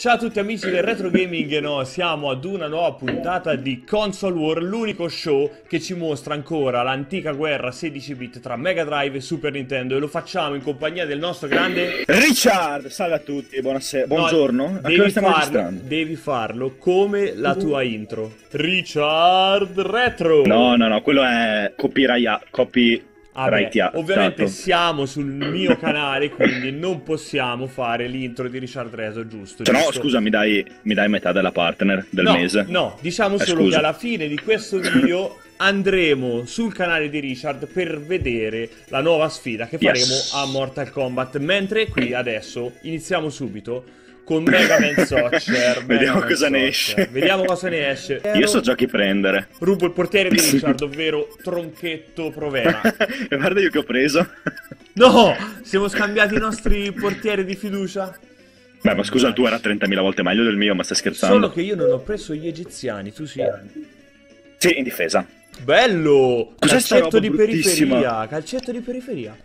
Ciao a tutti amici del Retro Gaming, no, siamo ad una nuova puntata di Console War, l'unico show che ci mostra ancora l'antica guerra 16 bit tra Mega Drive e Super Nintendo e lo facciamo in compagnia del nostro grande Richard. Salve a tutti, buonasera, No, buongiorno. Ora devi, farlo, devi farlo come la tua intro. Richard Retro. No, no, no, quello è copyright, copy Vabbè, rightia- ovviamente esatto. siamo sul mio canale, quindi non possiamo fare l'intro di Richard Retro, giusto? No, giusto? scusa, mi dai, mi dai metà della partner del no, mese. No, diciamo Eh, solo scusa. che alla fine di questo video andremo sul canale di Richard per vedere la nuova sfida che faremo Yes. a Mortal Kombat. Mentre qui adesso iniziamo subito con Mega Man Soccer. Vediamo Man cosa ne Soccer. esce. Vediamo cosa ne esce. Io so già chi prendere. Rubo il portiere di Richard, ovvero Tronchetto Provera. e guarda io che ho preso. No! Siamo scambiati i nostri portieri di fiducia. Beh, ma scusa, il tuo era 30.000 volte meglio del mio, ma stai scherzando? Solo che io non ho preso gli egiziani, tu sì. Sì, in difesa. Bello! Cos'è calcetto di periferia, calcetto di periferia.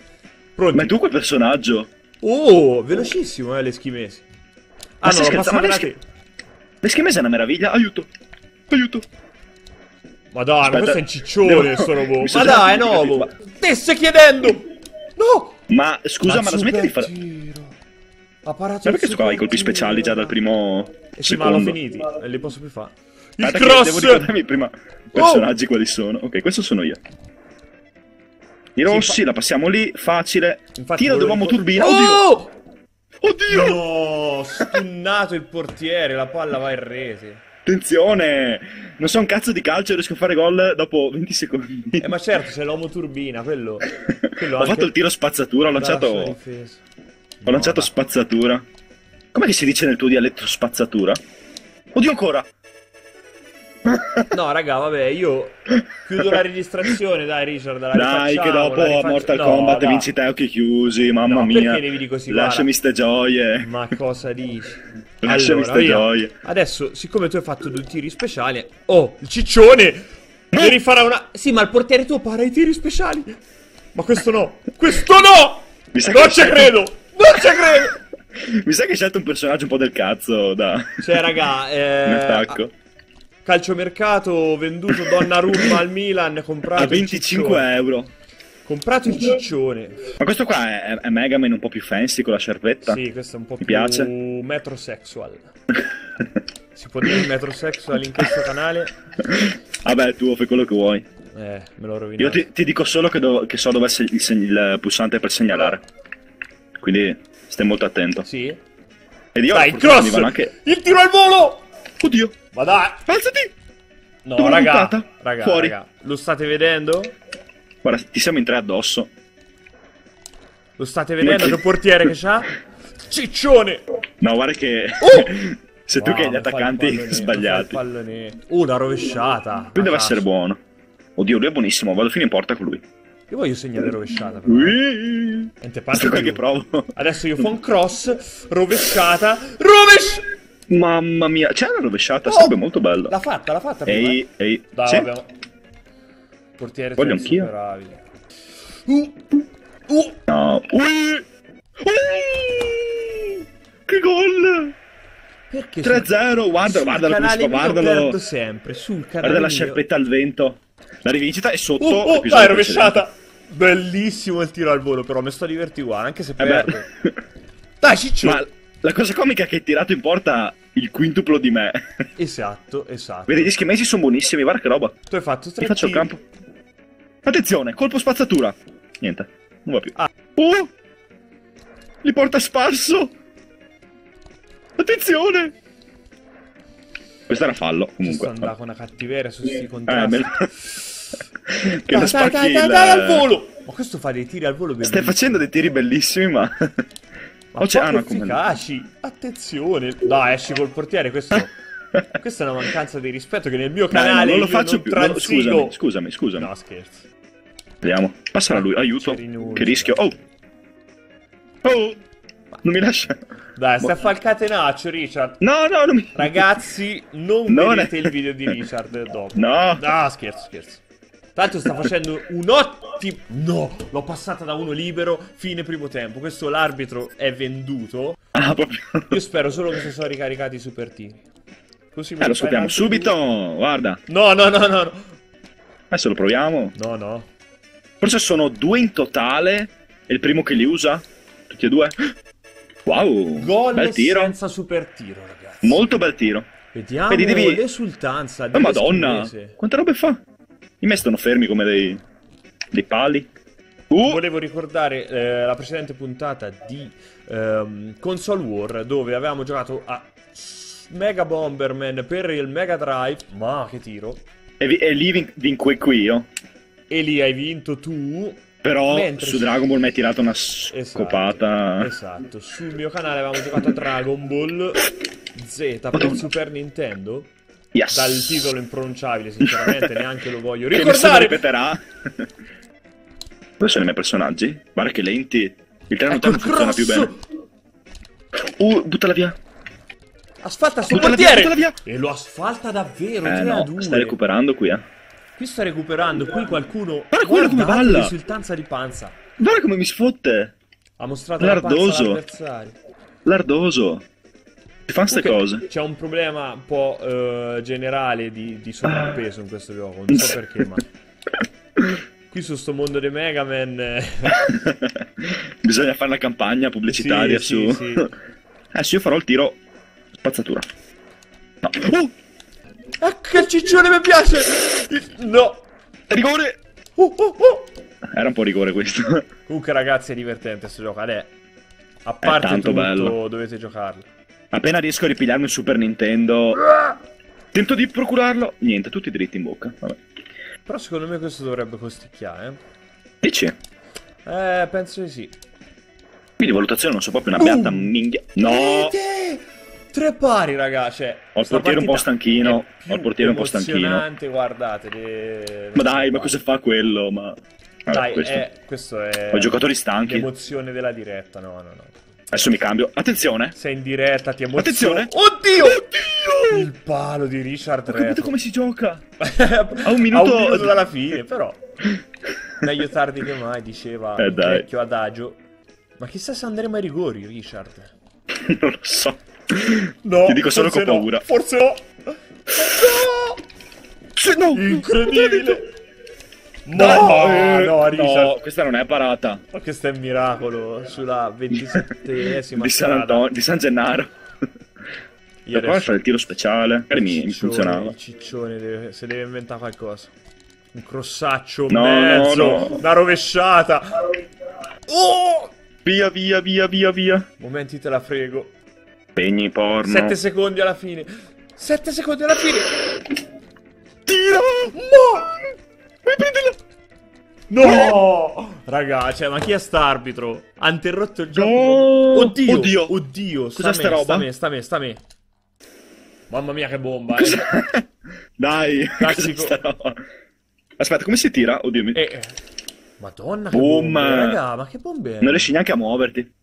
Pronti? Ma è tu quel personaggio? Oh, velocissimo, eh, le Ah Ma no, stai scherzando? passavo Ma le te. L'eschimese è una meraviglia. Aiuto. Aiuto. Ma dai, ma Aspetta. questo è un ciccione, Devo- sto robot. Ma sono dai, è nuovo. Te stai chiedendo? No! Ma scusa, ma, la smetti di fare... Il perché qua hai i colpi speciali già dal primo Eh sì, ma l'ho secondo? finiti, e li posso più fare. Il Aspetta cross! devo ricordarmi prima i personaggi quali sono. Ok, questo sono io. I rossi, la passiamo lì, facile. Infatti Tiro volevo dell'uomo ricor- turbina. Oddio! Oh! Oddio! No, stunnato il portiere, la palla va in rete. Attenzione! Non so un cazzo di calcio, riesco a fare gol dopo 20 secondi. Eh, ma certo, c'è l'uomo turbina, quello. quello ho anche fatto il tiro spazzatura, ho lanciato, ho lanciato No, spazzatura. Com'è che si dice nel tuo dialetto spazzatura? Oddio ancora! No, raga, vabbè, io chiudo la registrazione, dai, Richard. La Dai, che dopo la rifaccio- Mortal No, Kombat dai. vinci te occhi chiusi, mamma No, mia. così? Lasciami ste gioie. Ma cosa dici? Lasciami allora, ste gioie. Adesso, siccome tu hai fatto due tiri speciali, oh, il ciccione! Devi fare una. Sì, ma il portiere tuo para i tiri speciali. Ma questo no! Questo no! Mi Non ci credo! Non ci credo! Mi sa che hai scelto un personaggio un po' del cazzo da... Cioè, raga, eh, Un attacco. Calciomercato venduto Donnarumma al Milan, comprato A il 25 ciccione. euro. Comprato il ciccione. Ma questo qua è, è Mega Man un po' più fancy con la sciarpetta. Sì, questo è un po' Mi più piace. metrosexual. Si può dire metrosexual in questo canale? Vabbè, tu fai quello che vuoi. Eh, me l'ho rovinato. Io ti, ti dico solo che, do- che so dove è il, il pulsante per segnalare. Quindi stai molto attento. Sì? Ed io Dai, cross! anche... Il tiro al volo! Oddio! Ma dai! Alzati! No, Dove raga, raga, Fuori. raga, lo state vedendo? Guarda, ti siamo in tre addosso. Lo state vedendo che- portiere che c'ha? Ciccione! No, guarda che... Oh! Sei tu che hai Wow, gli attaccanti sbagliati. Uh, la rovesciata. Lui deve essere buono. Oddio, lui è buonissimo. Vado fino in porta con lui. Io voglio segnare rovesciata però. Niente, parte che provo. Adesso io fa un cross, rovesciata, rovesh... Mamma mia, c'è una rovesciata, Oh! sarebbe molto bello. L'ha fatta, l'ha fatta prima. Ehi, eh. ehi. Dai, Sì. vabbè. Portiere Voglio anch'io. Uh, uh, No. Ui. Ui. Che gol! perché 3-0, guarda, canale fa, mio guardalo. sempre, sul canale Guarda la sciarpetta al vento. La rivincita è sotto Oh, oh, dai, rovesciata. Bellissimo il tiro al volo, però mi sto divertendo uguale, anche se Eh beh. perdo. Dai, Ciccio. Ma la cosa comica è che hai tirato in porta il quintuplo di me. Esatto, esatto. Vedi, gli schemesi sono buonissimi, guarda che roba. Tu hai fatto tre Ti faccio il campo. Attenzione, colpo spazzatura. Niente, non va più. Ah. Oh! Li porta sparso. Attenzione! Questo era fallo, comunque. andando con una cattiveria su sti Eh, contrasti. me lo... che dai, lo spacchi dai, dai, il- dai, al volo! Ma questo fa dei tiri al volo Stai bellissimi. facendo dei tiri bellissimi, ma... Ma c'è- no, come- efficaci. Attenzione. Dai, esci col portiere, questo... Questa è una mancanza di rispetto che nel mio canale non lo io faccio non più. no, scusami, scusami, scusami. No, scherzi. Vediamo. Passala a lui, aiuto. Che rischio. Oh! Oh! Non mi lascia. Dai, stai a fare il catenaccio, Richard. No, no, non mi... Ragazzi, non Non vedete è- il video di Richard dopo. No. No, scherzo, scherzo. Tra l'altro sta facendo un ottimo... No, l'ho passata da uno libero, fine primo tempo. Questo l'arbitro è venduto. Ah, proprio. Io spero solo che si sono ricaricati i super tiri. Così Eh, lo scopriamo subito. due. Guarda, No, no, no, no. adesso lo proviamo. No, no. Forse sono due in totale. È il primo che li usa? Tutti e due? Wow, Gol bel tiro. senza super tiro, ragazzi. Molto bel tiro. Vediamo Vedi, devi- l'esultanza Ma madonna, quante robe fa? I me stanno fermi come dei, dei pali. Uh, Volevo ricordare eh, la precedente puntata di ehm, Console War dove avevamo giocato a Mega Bomberman per il Mega Drive. Ma che tiro! e, vi- e lì vin- vinco qui io. E lì hai vinto tu. Però Mentre su Dragon Ball mi hai tirato una Esatto, scopata. Esatto. Sul mio canale avevamo giocato a Dragon Ball Z per. Super Nintendo. Yes. Dal titolo impronunciabile, sinceramente, neanche lo voglio ricordare. ripeterà. Dove sono i miei personaggi? Guarda che lenti. Il treno Ecco non funziona più bene. Uh, buttala via. Asfalta sto Buttala via, portiere! buttala E lo asfalta davvero, Eh 3 a no, 2. stai recuperando qui, eh. Qui sta recuperando, qui qualcuno... Guarda quello come balla! l'esultanza di panza. Guarda come mi sfotte. Ha mostrato la panza Lardoso. all'avversario. L'ardoso. Ti fanno ste Comunque, cose. C'è un problema un po' eh, generale di, di sovrappeso in questo gioco, non so perché, ma... Qui su sto mondo dei Mega Man... eh, Bisogna fare la campagna pubblicitaria Sì, su. sì, sì. Adesso io farò il tiro spazzatura. No. Uh! Ah, che ciccione mi piace! No! Rigore! Uh, uh, uh. Era un po' rigore questo. Comunque ragazzi è divertente questo gioco, Adè. A parte tutto, bello. dovete giocarlo. Appena riesco a ripigliarmi un Super Nintendo. Tento di procurarlo. Niente, tutti dritti in bocca. Vabbè. Però secondo me questo dovrebbe costicchiare, eh. Dici? Eh, penso di sì. Quindi valutazione non so proprio una beata Boom. minghia. No! Tre pari, raga, cioè... Ho il portiere un po' stanchino, ho il portiere un po' stanchino. guardate. le- Ma dai, ma cosa fa quello? Ma. Dai, questo. è, questo è... Ho giocatori stanchi. L'emozione della diretta, no, no, no. Adesso mi cambio. Attenzione! Sei in diretta, ti emozioni. Attenzione! Oddio! Oddio! Il palo di Richard Ho capito come si gioca! a un minuto- a un minuto dalla fine, però. Meglio tardi che mai, diceva Eh, il dai. vecchio adagio. Ma chissà se andremo ai rigori, Richard. non lo so. No, Ti dico solo che ho no, paura. Forse no. No! Sì, no! Incredibile. No, No, eh, no, Richard. no, questa non è parata. Ma questo è un miracolo sulla 27esima Di San. Antonio, di San Gennaro. Io adesso fare il tiro speciale. Magari mi, mi funzionava. Il ciccione deve, se deve inventare qualcosa. Un crossaccio No, mezzo, no, no. una rovesciata. Oh! Via, via, via, via, via. Momenti te la frego. Pegni porno. 7 secondi alla fine. 7 secondi alla fine. Tiro! No! No! Raga, cioè, ma chi è st'arbitro? Ha interrotto il gioco. No! Oddio! Oddio! Oddio! Sta Cos'è sta? Sta a me, sta me, sta me. Mamma mia, che bomba. eh. Dai, Classico. sta? Aspetta, come si tira? Oddio, mi... Eh, Madonna, che Boom. bombe, raga, ma che bombe. non riesci neanche a muoverti.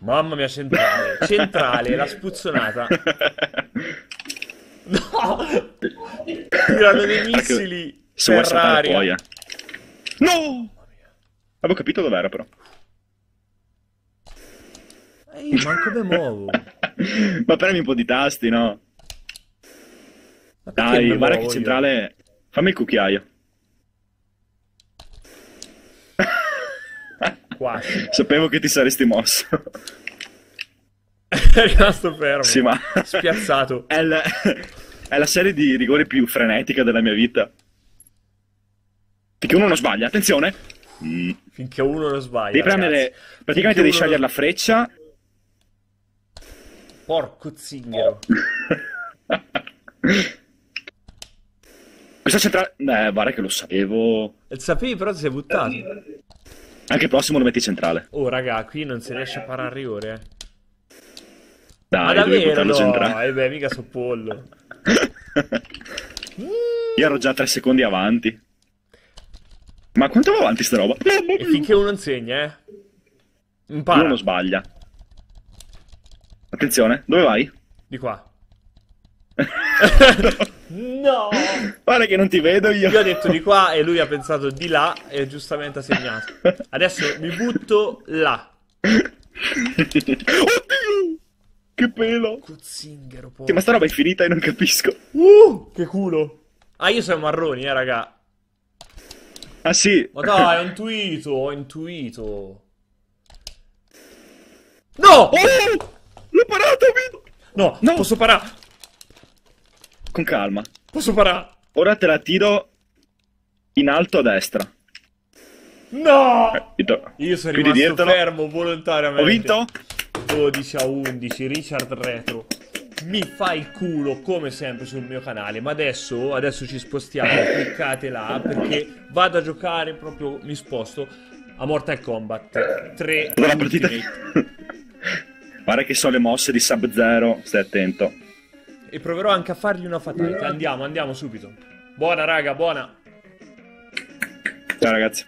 Mamma mia, centrale. Centrale, la spuzzonata. No! Tirano dei missili Se vuoi saltare poi, eh. No! Avevo capito dov'era, però. Eh, io manco me muovo. Ma premi un po' di tasti, no? Dai, guarda che centrale... Fammi il cucchiaio. Quasi. Sapevo che ti saresti mosso. È rimasto fermo. sì, ma... Spiazzato. È, la... è la serie di rigori più frenetica della mia vita. Finché uno non sbaglia, attenzione! Mm. Finché uno non sbaglia. Devi premere... ragazzi. Praticamente Finché devi scegliere non- la freccia. Porco zingaro. Questa centrale... Eh, guarda che lo sapevo. Il sapevi però ti sei buttato. Anche il prossimo lo metti centrale. Oh raga, qui non si riesce a parare a rigore. eh. Dai, Ma devi davvero buttarlo no? centrale. Eh beh, mica so pollo. Io ero già tre secondi avanti. Ma quanto va avanti sta roba? E finché uno non segna, eh. Impara. Uno non sbaglia. Attenzione, dove vai? Di qua. No! Guarda che non ti vedo io. Io ho detto di qua e lui ha pensato di là e giustamente ha segnato. Adesso mi butto là. Oddio! Che pelo! Cozzingaro Sì, poi. ma sta roba è finita e non capisco. Uh, che culo. Ah, io sono marroni, eh, raga. Ah sì. Ma dai, ho intuito, ho intuito. No! Oh! L'ho parato, Vito! No, No. posso parare. Con calma. Posso parare. Ora te la tiro in alto a destra. No! Eh, Vito. Io sono Chiudi rimasto fermo volontariamente. Ho vinto? 12 a 11, Richard Retro. Mi fa il culo come sempre sul mio canale, ma adesso, adesso ci spostiamo, cliccate là perché vado a giocare proprio, mi sposto a Mortal Kombat 3 Guarda la partita. Guarda che so le mosse di Sub-Zero, stai attento. e proverò anche a fargli una fatality. Andiamo, andiamo subito. Buona raga, buona. Ciao ragazzi.